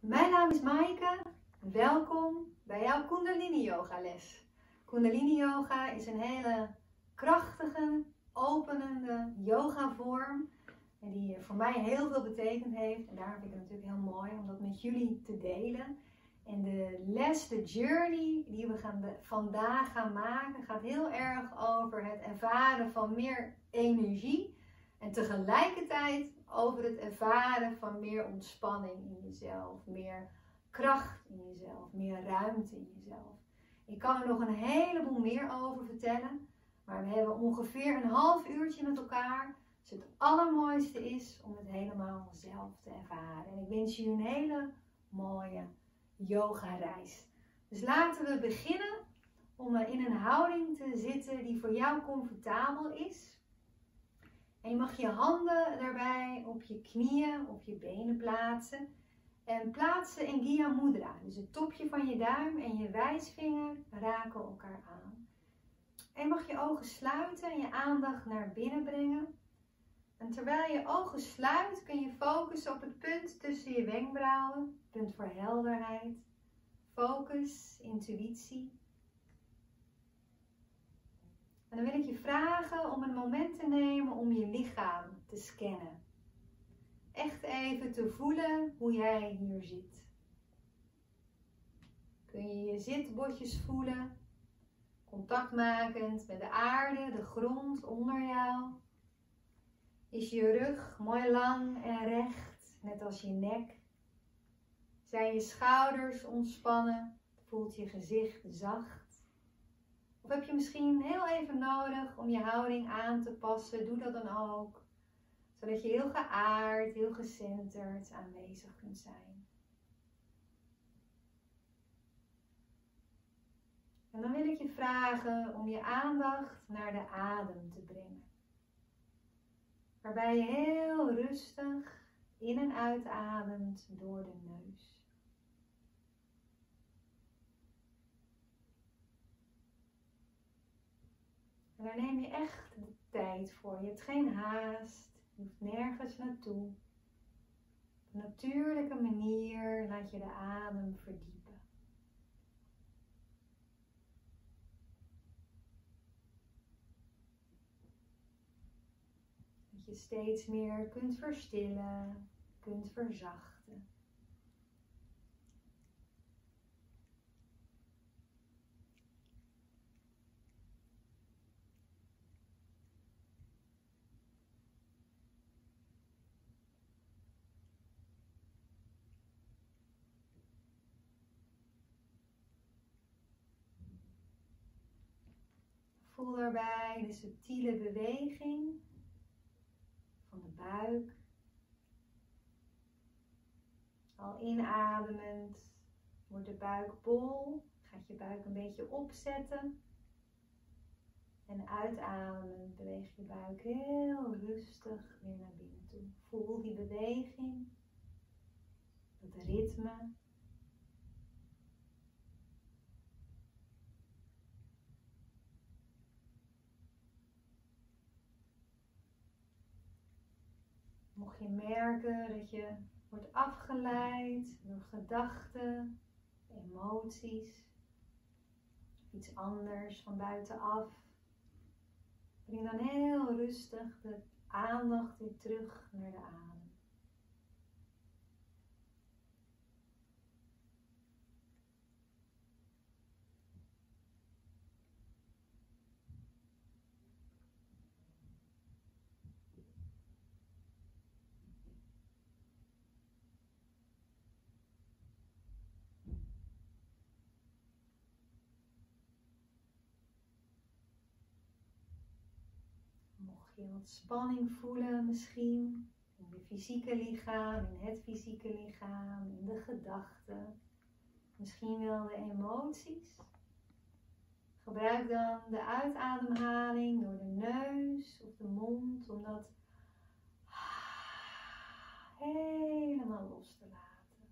Mijn naam is Maaike. Welkom bij jouw Kundalini Yoga les. Kundalini Yoga is een hele krachtige, openende yoga vorm. En die voor mij heel veel betekend heeft. En daar vind ik het natuurlijk heel mooi om dat met jullie te delen. En de les, de journey die we gaan vandaag gaan maken, gaat heel erg over het ervaren van meer energie. En tegelijkertijd over het ervaren van meer ontspanning in jezelf, meer kracht in jezelf, meer ruimte in jezelf. Ik kan er nog een heleboel meer over vertellen, maar we hebben ongeveer een half uurtje met elkaar. Dus het allermooiste is om het helemaal zelf te ervaren. En ik wens je een hele mooie yoga-reis. Dus laten we beginnen om in een houding te zitten die voor jou comfortabel is. En je mag je handen daarbij op je knieën, op je benen plaatsen. En plaatsen in Gya Mudra. Dus het topje van je duim en je wijsvinger raken elkaar aan. En je mag je ogen sluiten en je aandacht naar binnen brengen. En terwijl je ogen sluit kun je focussen op het punt tussen je wenkbrauwen. Punt voor helderheid. Focus, intuïtie. En dan wil ik je vragen om een moment te nemen om je lichaam te scannen. Echt even te voelen hoe jij hier zit. Kun je je zitbotjes voelen, contactmakend met de aarde, de grond onder jou. Is je rug mooi lang en recht, net als je nek? Zijn je schouders ontspannen? Voelt je gezicht zacht? Of heb je misschien heel even nodig om je houding aan te passen? Doe dat dan ook. Zodat je heel geaard, heel gecenterd aanwezig kunt zijn. En dan wil ik je vragen om je aandacht naar de adem te brengen. Waarbij je heel rustig in en uitademt door de neus. En daar neem je echt de tijd voor. Je hebt geen haast. Je hoeft nergens naartoe. Op een natuurlijke manier laat je de adem verdiepen. Dat je steeds meer kunt verstillen, kunt verzachten. Voel daarbij de subtiele beweging van de buik. Al inademend wordt de buik bol. Gaat je buik een beetje opzetten. En uitademend beweeg je buik heel rustig weer naar binnen toe. Voel die beweging, het ritme. Mocht je merken dat je wordt afgeleid door gedachten, emoties, iets anders van buitenaf, breng dan heel rustig de aandacht weer terug naar de adem. Je spanning voelen misschien in je fysieke lichaam, in het fysieke lichaam, in de gedachten, misschien wel de emoties. Gebruik dan de uitademhaling door de neus of de mond om dat helemaal los te laten.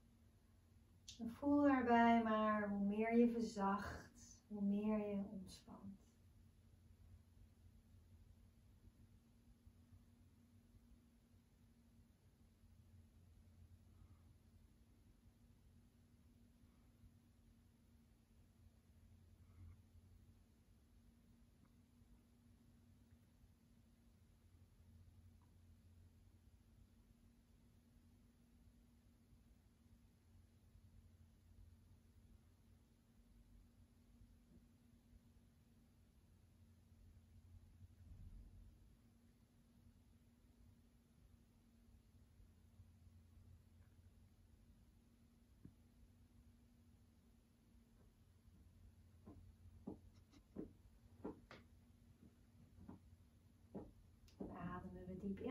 En voel daarbij maar hoe meer je verzacht, hoe meer je ontspant.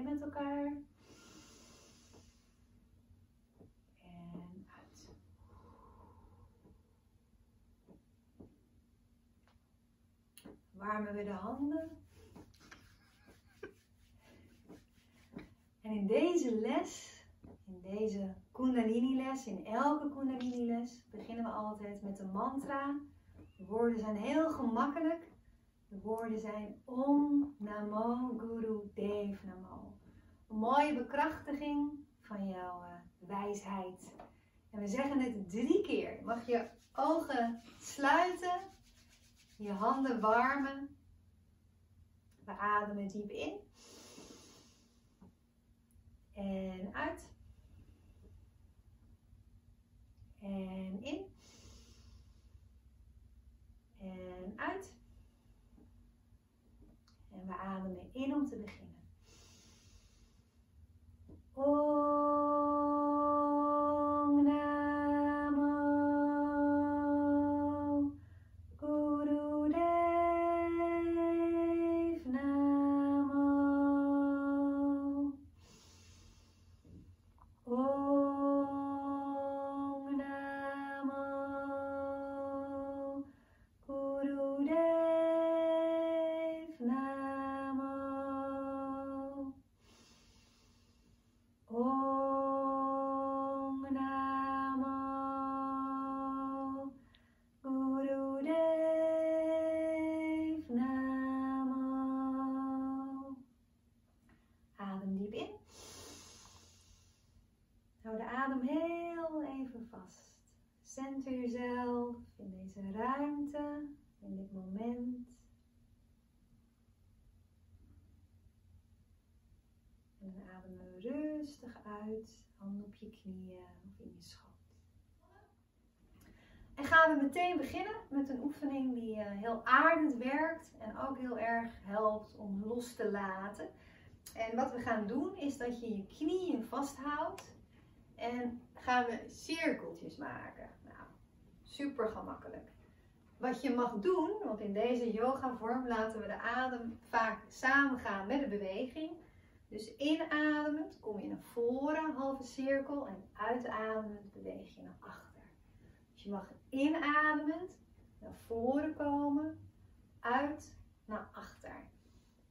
met elkaar. En uit. Warmen we de handen. En in deze les, in deze Kundalini-les, in elke Kundalini-les, beginnen we altijd met een mantra. De woorden zijn heel gemakkelijk. De woorden zijn Om Namo Guru Dev Namo. Een mooie bekrachtiging van jouw uh, wijsheid. En we zeggen het drie keer. Mag je ogen sluiten, je handen warmen. We ademen diep in. En uit. Gaan we meteen beginnen met een oefening die eh, heel aardend werkt en ook heel erg helpt om los te laten. En wat we gaan doen is dat je je knieën vasthoudt en gaan we cirkeltjes maken. Nou, super gemakkelijk. Wat je mag doen, want in deze yoga vorm laten we de adem vaak samengaan met de beweging. Dus inademend kom je naar voren, halve cirkel, en uitademend beweeg je naar achter. Je mag inademend naar voren komen, uit naar achter.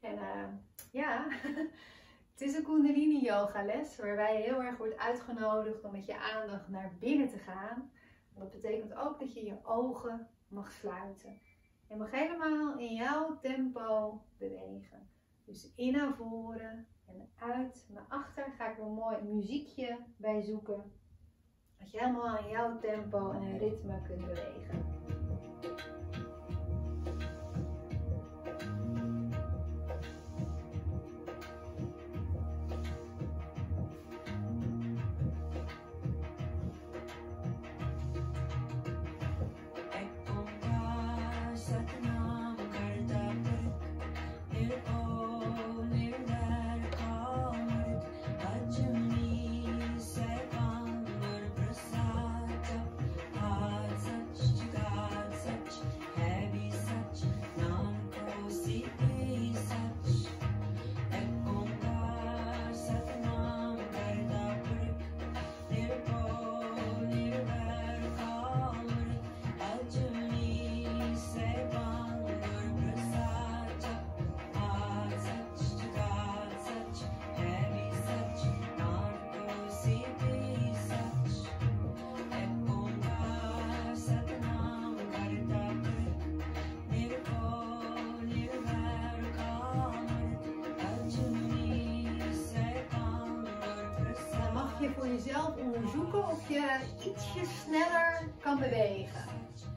En uh, ja, het is een Kundalini yoga les waarbij je heel erg wordt uitgenodigd om met je aandacht naar binnen te gaan. En dat betekent ook dat je je ogen mag sluiten. Je mag helemaal in jouw tempo bewegen. Dus in naar voren en uit naar achter ga ik er een mooi muziekje bij zoeken. Dat je helemaal in jouw tempo en ritme kunt bewegen. Jezelf onderzoeken of je ietsje sneller kan bewegen.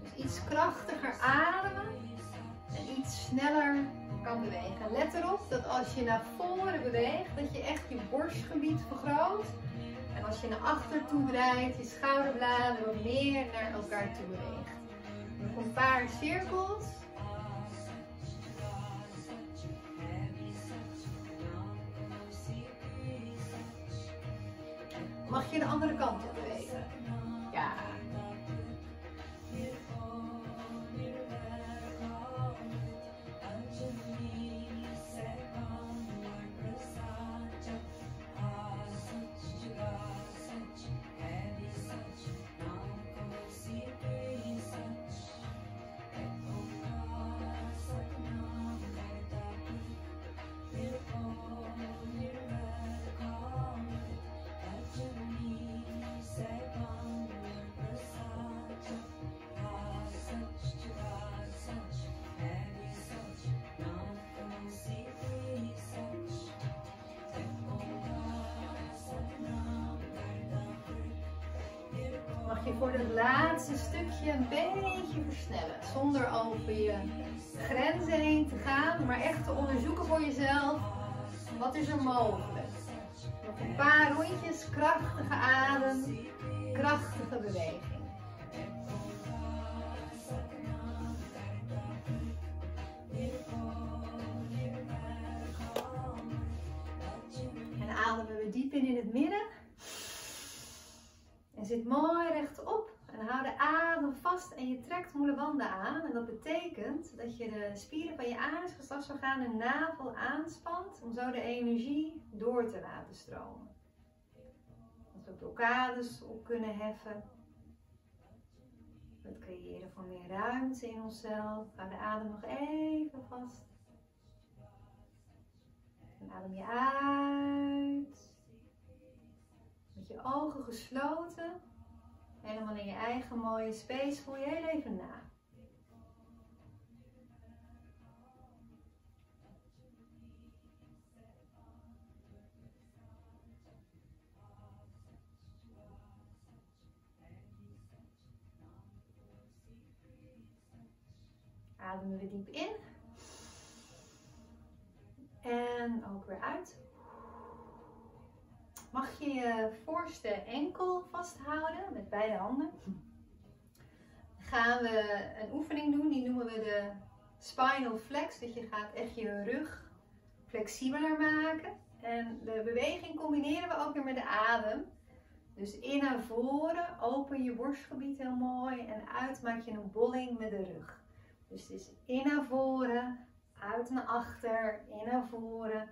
Dus iets krachtiger ademen en iets sneller kan bewegen. Let erop dat als je naar voren beweegt, dat je echt je borstgebied vergroot. En als je naar achter toe draait, je schouderbladen wat meer naar elkaar toe beweegt. Nog een paar cirkels. Mag je de andere kant op stukje een beetje versnellen. Zonder over je grenzen heen te gaan, maar echt te onderzoeken voor jezelf. Wat is er mogelijk? Nog een paar rondjes, krachtige adem, krachtige beweging. En ademen we diep in in het midden. En zit mooi rechtop. En hou de adem vast en je trekt moelewanden aan. En dat betekent dat je de spieren van je anusgeslachtsorgaan en navel aanspant. Om zo de energie door te laten stromen. Dat we blokkades op kunnen heffen. Het creëren van meer ruimte in onszelf. Hou de adem nog even vast. En adem je uit je ogen gesloten. Helemaal in je eigen mooie space. Voel je heel even na. Ademen we diep in. En ook weer uit. Mag je je voorste enkel vasthouden met beide handen. Gaan we een oefening doen, die noemen we de spinal flex. Dat je gaat echt je rug flexibeler maken. En de beweging combineren we ook weer met de adem. Dus in naar voren, open je borstgebied heel mooi. En uit maak je een bolling met de rug. Dus het is in naar voren, uit naar achter, in naar voren,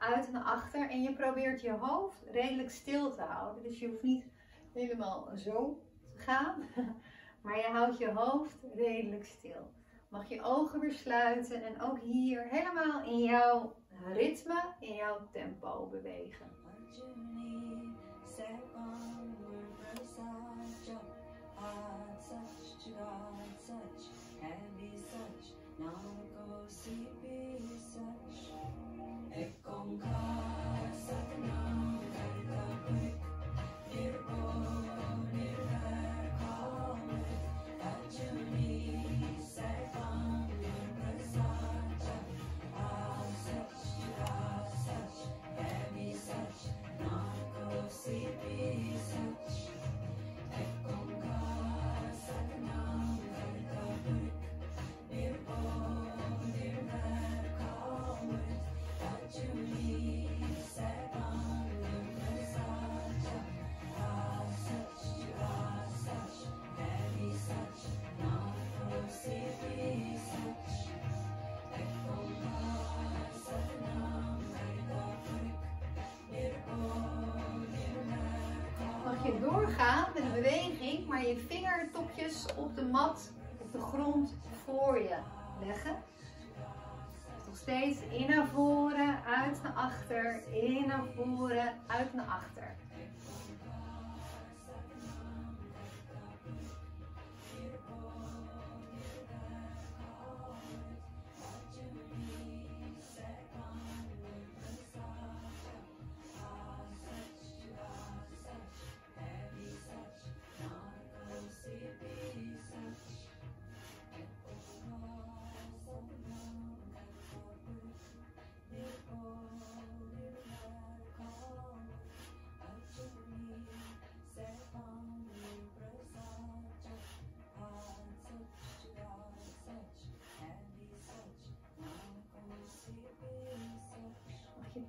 uit naar achter. En je probeert je hoofd redelijk stil te houden. Dus je hoeft niet helemaal zo te gaan. Maar je houdt je hoofd redelijk stil. Mag je ogen weer sluiten en ook hier helemaal in jouw ritme, in jouw tempo bewegen. con calma. Doorgaan met de beweging, maar je vingertopjes op de mat, op de grond voor je leggen. Nog steeds in naar voren, uit naar achter, in naar voren, uit naar achter.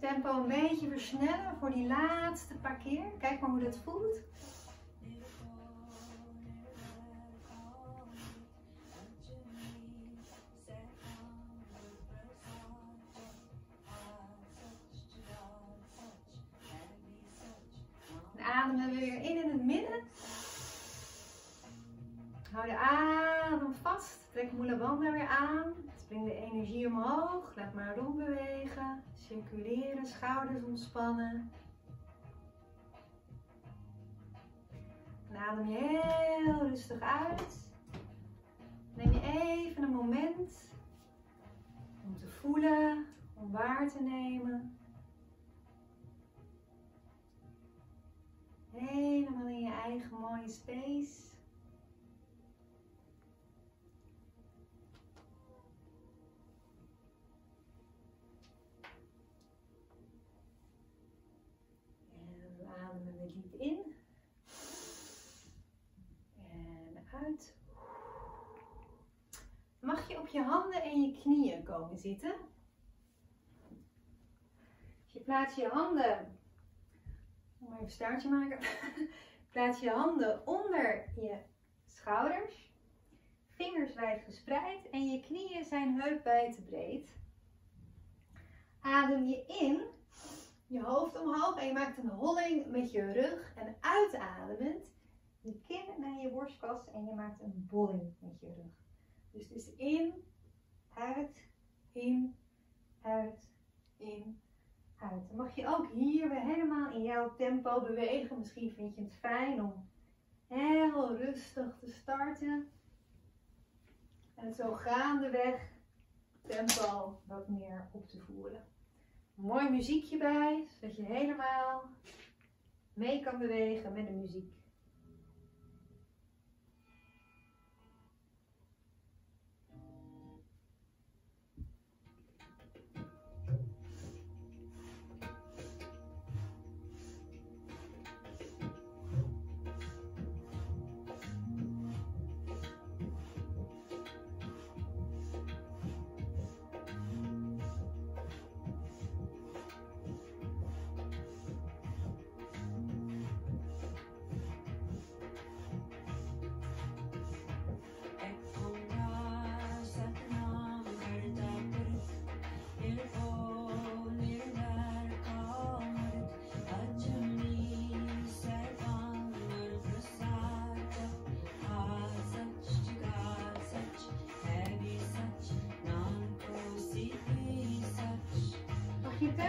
Tempo een beetje versnellen voor die laatste paar keer. Kijk maar hoe dat voelt. En ademen we weer in in het midden. Hou de adem vast. Trek moele banden weer aan. Breng de energie omhoog. Laat maar rondbewegen. Circuleren, schouders ontspannen. En adem je heel rustig uit. Neem je even een moment om te voelen, om waar te nemen. Helemaal in je eigen eigen mooie space. Je handen en je knieën komen zitten? Je plaatst je handen. Om even een staartje maken. Plaats je handen onder je schouders. Vingers wijd gespreid en je knieën zijn heupwijd breed. Adem je in, je hoofd omhoog en je maakt een holling met je rug. En uitademend, je kin naar je borstkas en je maakt een bolling met je rug. Dus het is in, uit, in, uit, in, uit. Dan mag je ook hier weer helemaal in jouw tempo bewegen. Misschien vind je het fijn om heel rustig te starten. En zo gaandeweg tempo wat meer op te voeren. Mooi muziekje bij, zodat je helemaal mee kan bewegen met de muziek.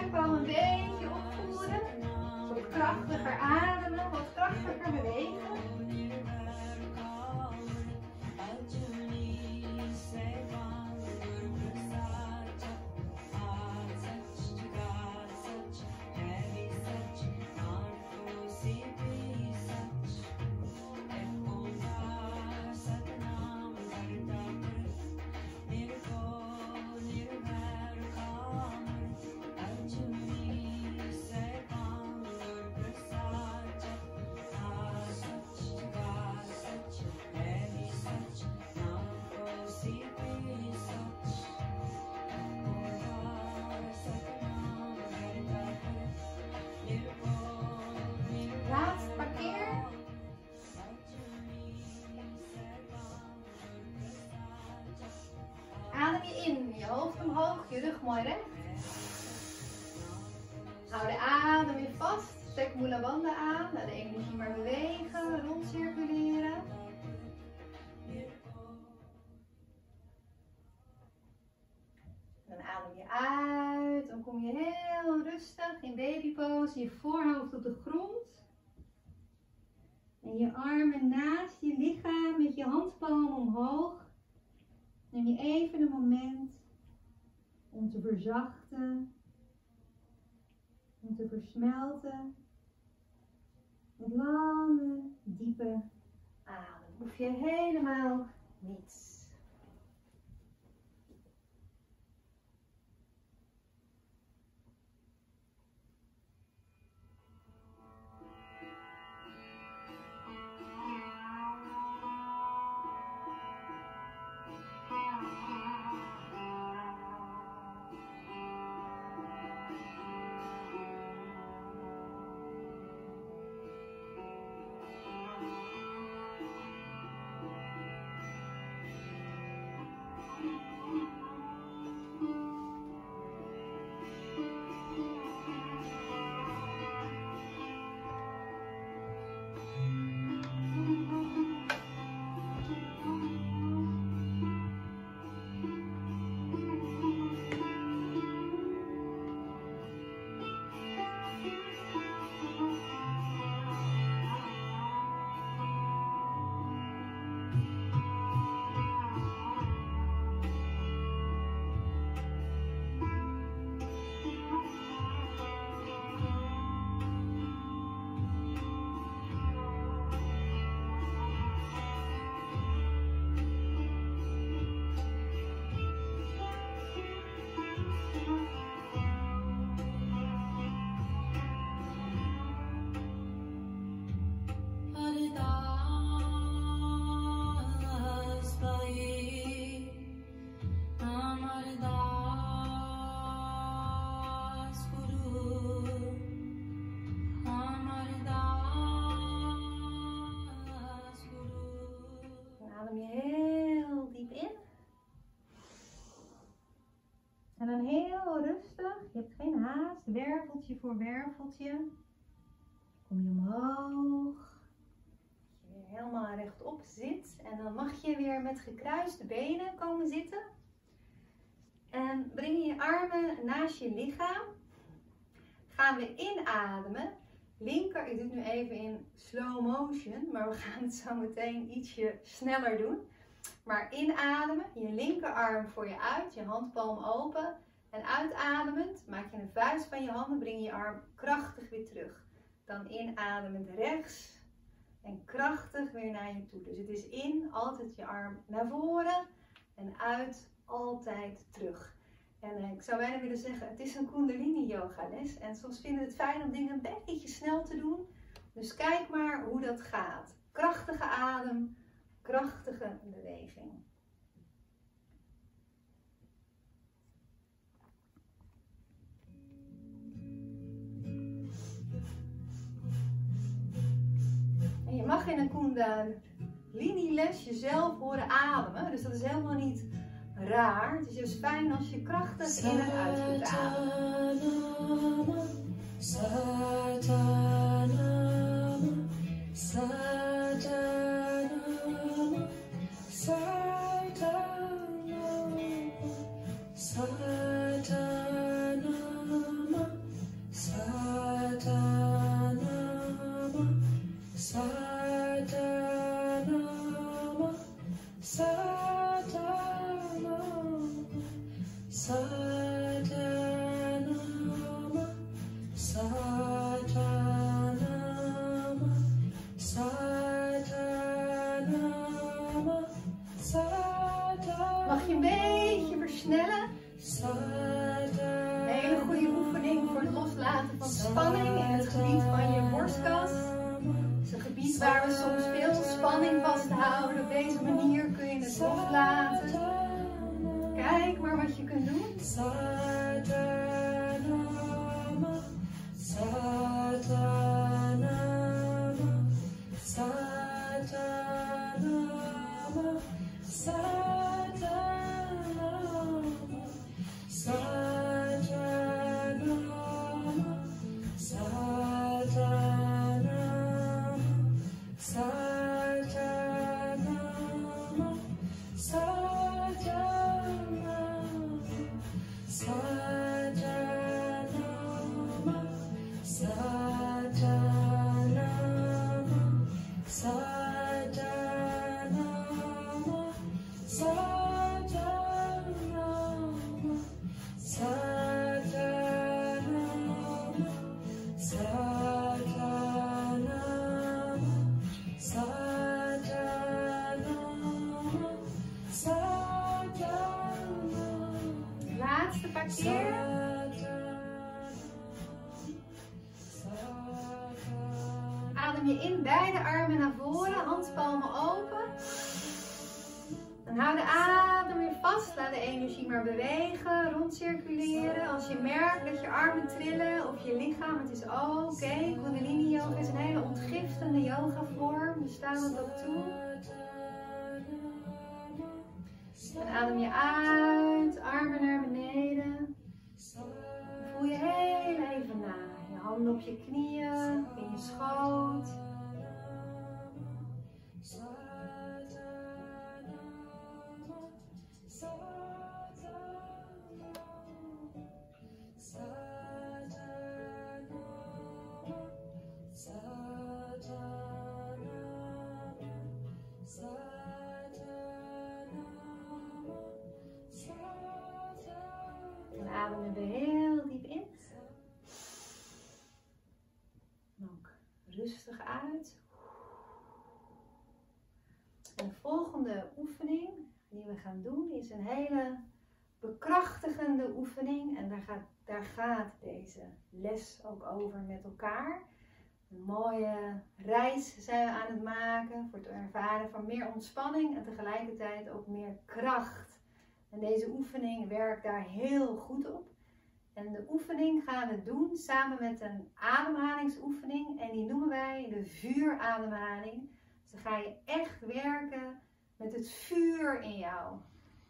Je tempo mooi recht. Hou de adem weer vast. Trek Mula Bandha aan. Laat de energie maar bewegen, rondcirculeren. Dan adem je uit. Dan kom je heel rustig in baby pose. Je voorhoofd op de grond. En je armen naast je lichaam met je handpalm omhoog. Neem je even een moment om te verzachten, om te versmelten. Met lange, diepe adem. Hoef je helemaal niets. Werveltje voor werveltje. Kom je omhoog. Je weer helemaal rechtop zit. En dan mag je weer met gekruiste benen komen zitten. En breng je armen naast je lichaam. Gaan we inademen. Linker, ik doe het nu even in slow motion, maar we gaan het zo meteen ietsje sneller doen. Maar inademen, je linkerarm voor je uit, je handpalm open. En uitademend maak je een vuist van je handen, breng je arm krachtig weer terug. Dan inademend rechts en krachtig weer naar je toe. Dus het is in, altijd je arm naar voren en uit, altijd terug. En eh, ik zou bijna willen zeggen, het is een kundalini yoga les. En soms vinden we het fijn om dingen een beetje snel te doen. Dus kijk maar hoe dat gaat. Krachtige adem, krachtige beweging. Je mag in een kundalini les jezelf horen ademen. Dus dat is helemaal niet raar. Het is juist fijn als je krachtig in en uit kunt ademen. Laatste paar keer. Adem je in, beide armen energie maar bewegen, rondcirculeren. Als je merkt dat je armen trillen of je lichaam, het is oké. Kundalini yoga is een hele ontgiftende yoga vorm, we staan het ook toe. En adem je uit, armen naar beneden. Voel je heel even na. Je handen op je knieën, in je schoot. Ademen we heel diep in. Ook rustig uit. De volgende oefening die we gaan doen is een hele bekrachtigende oefening. En daar gaat, daar gaat deze les ook over met elkaar. Een mooie reis zijn we aan het maken voor het ervaren van meer ontspanning en tegelijkertijd ook meer kracht. En deze oefening werkt daar heel goed op. En de oefening gaan we doen samen met een ademhalingsoefening. En die noemen wij de vuurademhaling. Dus dan ga je echt werken met het vuur in jou.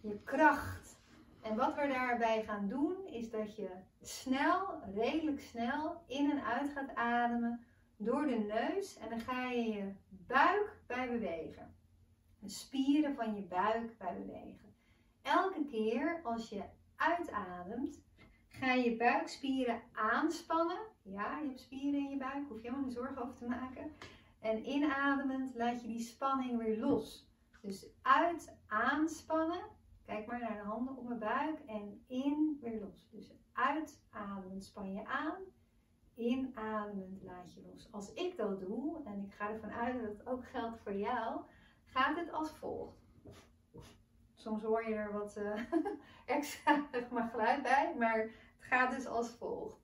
Je kracht. En wat we daarbij gaan doen, is dat je snel, redelijk snel, in en uit gaat ademen door de neus. En dan ga je je buik bij bewegen. De spieren van je buik bij bewegen. Elke keer als je uitademt, ga je buikspieren aanspannen. Ja, je hebt spieren in je buik, hoef je helemaal geen zorgen over te maken. En inademend laat je die spanning weer los. Dus uit aanspannen. Kijk maar naar de handen op mijn buik. En in weer los. Dus uitademend span je aan. Inademend laat je los. Als ik dat doe, en ik ga ervan uit dat het ook geldt voor jou, gaat het als volgt. Soms hoor je er wat uh, extra geluid bij, maar het gaat dus als volgt.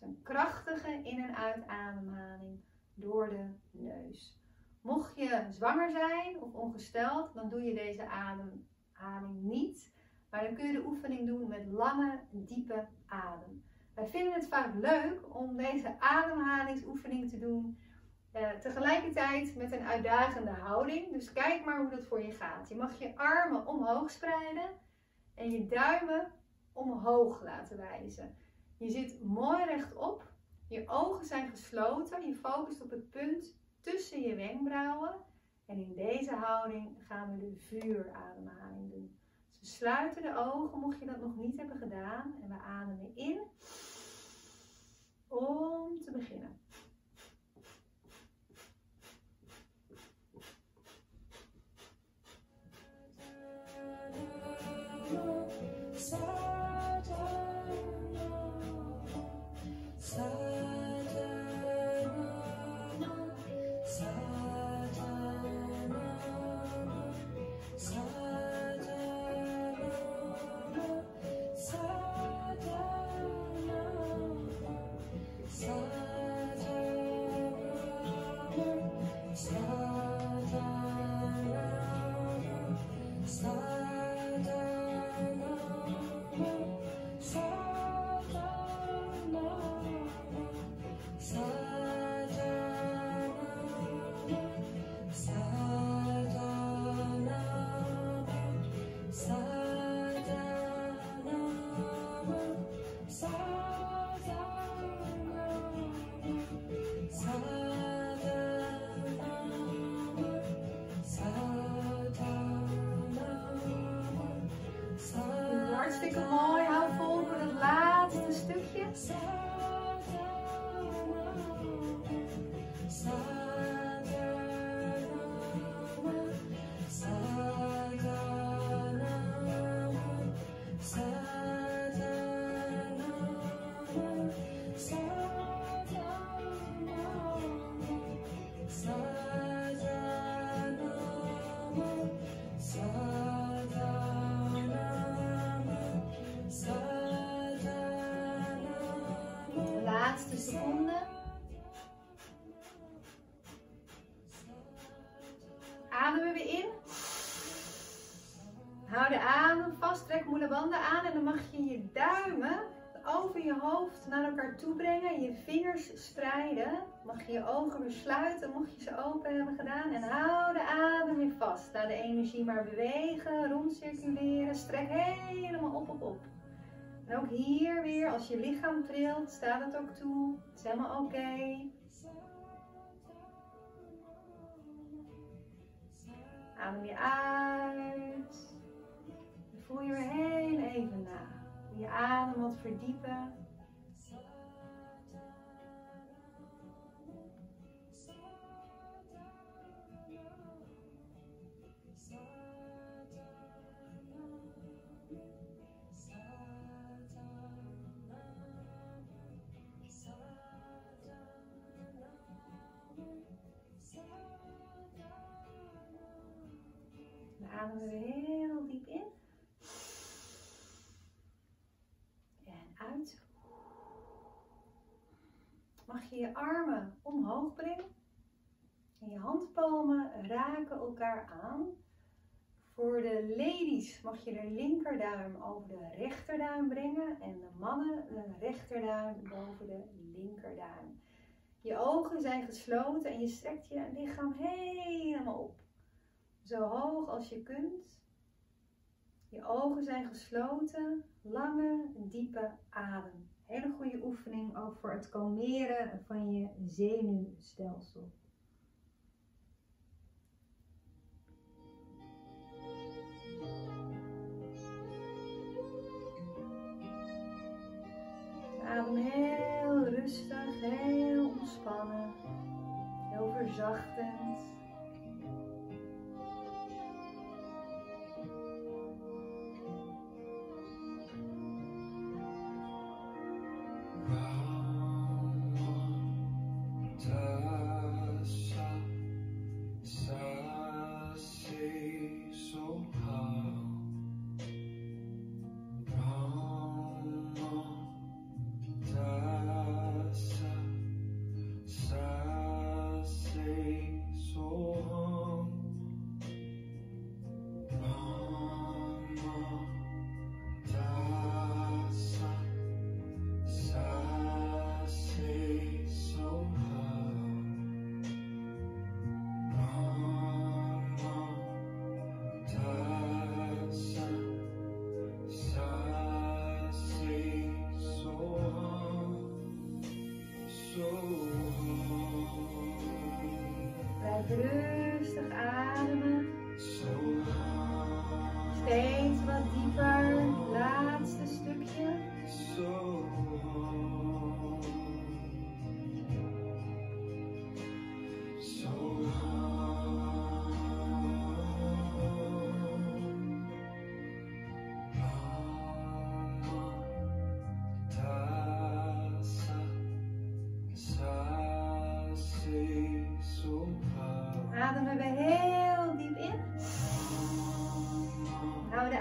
een krachtige in- en uitademhaling door de neus. Mocht je zwanger zijn of ongesteld, dan doe je deze ademhaling niet. Maar dan kun je de oefening doen met lange, diepe adem. Wij vinden het vaak leuk om deze ademhalingsoefening te doen uh, tegelijkertijd met een uitdagende houding. Dus kijk maar hoe dat voor je gaat. Je mag je armen omhoog spreiden en je duimen omhoog laten wijzen. Je zit mooi rechtop. Je ogen zijn gesloten. Je focust op het punt tussen je wenkbrauwen. En in deze houding gaan we de vuurademhaling doen. Dus we sluiten de ogen, mocht je dat nog niet hebben gedaan. En we ademen in om te beginnen. Ademen Hou de adem vast, trek moele banden aan en dan mag je je duimen over je hoofd naar elkaar toe brengen. Je vingers spreiden. Mag je je ogen weer sluiten, mocht je ze open hebben gedaan. En hou de adem weer vast. Laat de energie maar bewegen, rondcirculeren. Strek helemaal op, op, op. En ook hier weer, als je lichaam trilt, staat het ook toe. Het is helemaal oké. Adem je uit. Voel je weer heel even na. Je adem wat verdiepen. ademen we heel diep in. En uit. Mag je armen omhoog brengen. En je handpalmen raken elkaar aan. Voor de ladies mag je de linkerduim over de rechterduim brengen. En de mannen de rechterduim boven de linkerduim. Je ogen zijn gesloten en je strekt je lichaam helemaal op. zo hoog als je kunt. Je ogen zijn gesloten, lange, diepe adem. Hele goede oefening ook voor het kalmeren van je zenuwstelsel. Adem heel rustig, heel ontspannen, heel verzachtend.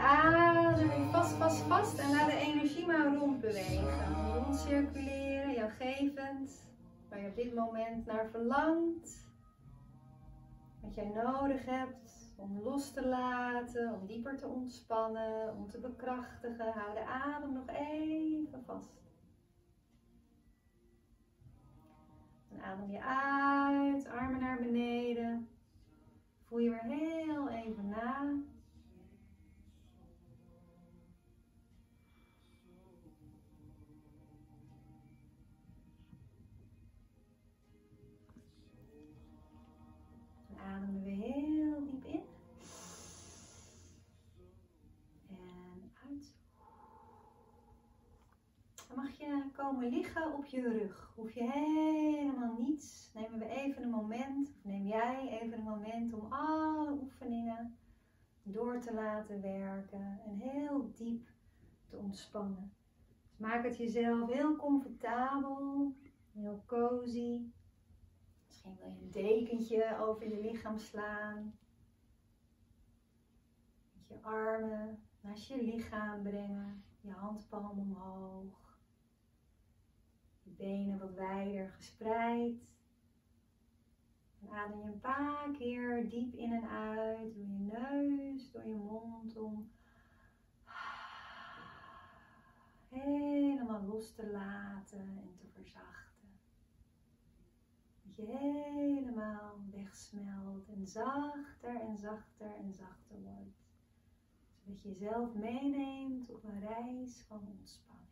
Adem vast, vast, vast. En laat de energie maar rondbewegen. Rondcirculeren, jou gevend. Waar je op dit moment naar verlangt. Wat jij nodig hebt om los te laten, om dieper te ontspannen, om te bekrachtigen. Hou de adem nog even vast. En adem je uit, armen naar beneden. Voel je weer heel even na. Ademen we heel diep in. En uit. Dan mag je komen liggen op je rug. Hoef je helemaal niets. Nemen we even een moment, of neem jij even een moment om alle oefeningen door te laten werken en heel diep te ontspannen. Dus maak het jezelf heel comfortabel, heel cozy. Misschien wil je een dekentje over je lichaam slaan. Met je armen naast je lichaam brengen, je handpalm omhoog benen wat wijder gespreid. En adem je een paar keer diep in en uit door je neus, door je mond om helemaal los te laten en te verzachten. Helemaal wegsmelt en zachter en zachter en zachter wordt. Zodat je jezelf meeneemt op een reis van ontspanning.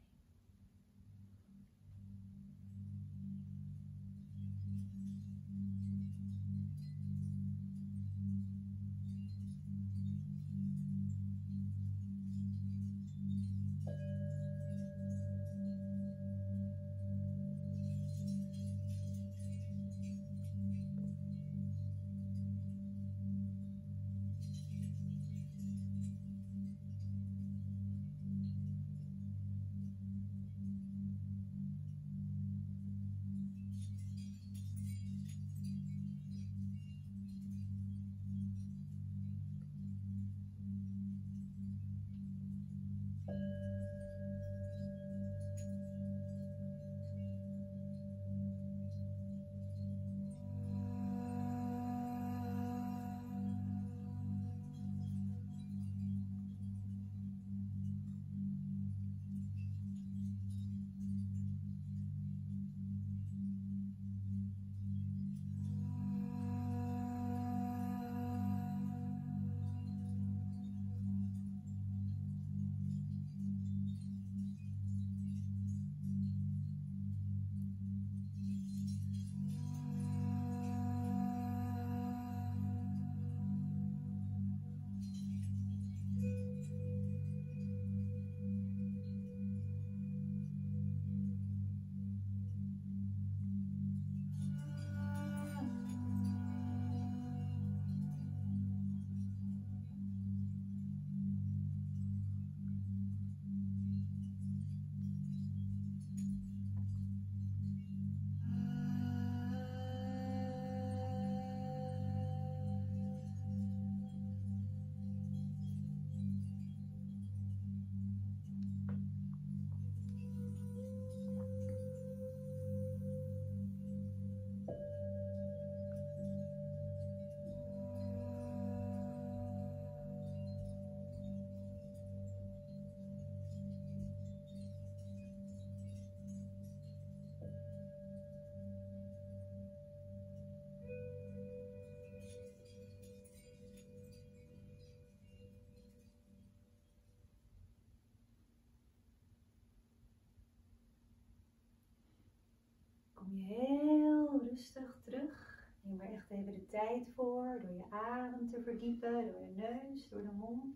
Kom je heel rustig terug. Neem er echt even de tijd voor door je adem te verdiepen, door je neus, door de mond.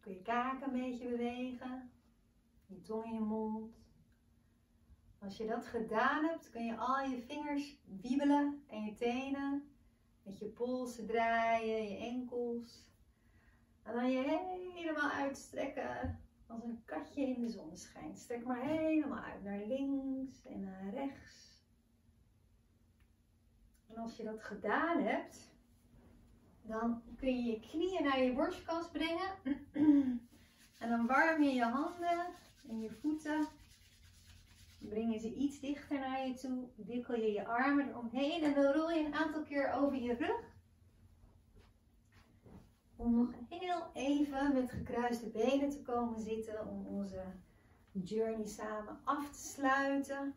Kun je kaken een beetje bewegen, je tong in je mond. Als je dat gedaan hebt, kun je al je vingers wiebelen en je tenen. Met je polsen draaien, je enkels. En dan je helemaal uitstrekken als een katje in de zonneschijn. Strek maar helemaal uit naar links en naar rechts. En als je dat gedaan hebt, dan kun je je knieën naar je borstkas brengen. En dan warm je je handen en je voeten. Breng je ze iets dichter naar je toe. Wikkel je je armen eromheen en dan rol je een aantal keer over je rug. Om nog heel even met gekruiste benen te komen zitten. Om onze journey samen af te sluiten.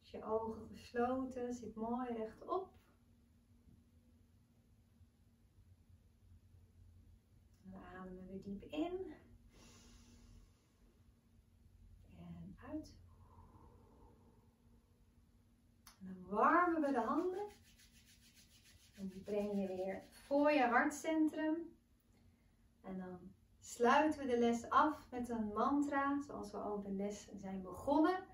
Als je ogen gesloten, zit mooi rechtop. Dan ademen we diep in. En uit. Dan warmen we de handen. En die breng je weer voor je hartcentrum. En dan sluiten we de les af met een mantra, zoals we al de les zijn begonnen.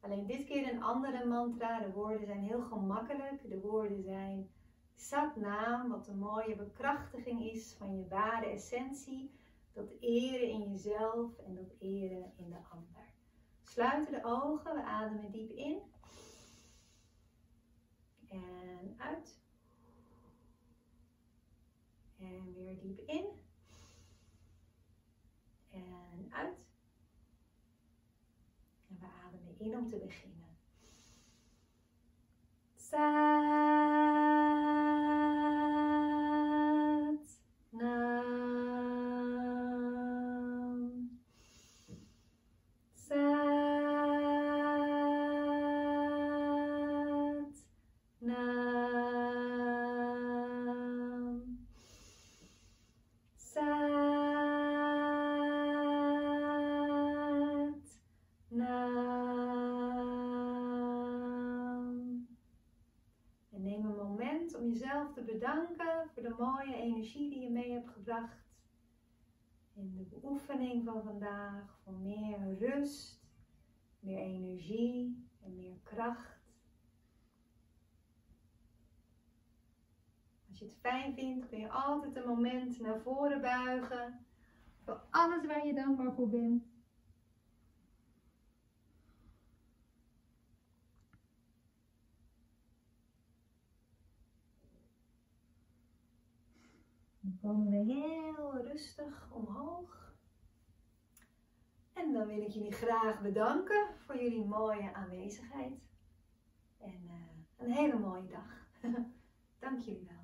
Alleen dit keer een andere mantra. De woorden zijn heel gemakkelijk. De woorden zijn Satnaam, wat een mooie bekrachtiging is van je ware essentie. Dat eren in jezelf en dat eren in de ander. Sluiten de ogen, we ademen diep in. En uit. En weer diep in. En uit. En we ademen in om te beginnen. Sat. Bedanken voor de mooie energie die je mee hebt gebracht in de beoefening van vandaag. Voor meer rust, meer energie en meer kracht. Als je het fijn vindt, kun je altijd een moment naar voren buigen. Voor alles waar je dankbaar voor bent. We heel rustig omhoog. En dan wil ik jullie graag bedanken voor jullie mooie aanwezigheid. En uh, een hele mooie dag. Dank jullie wel.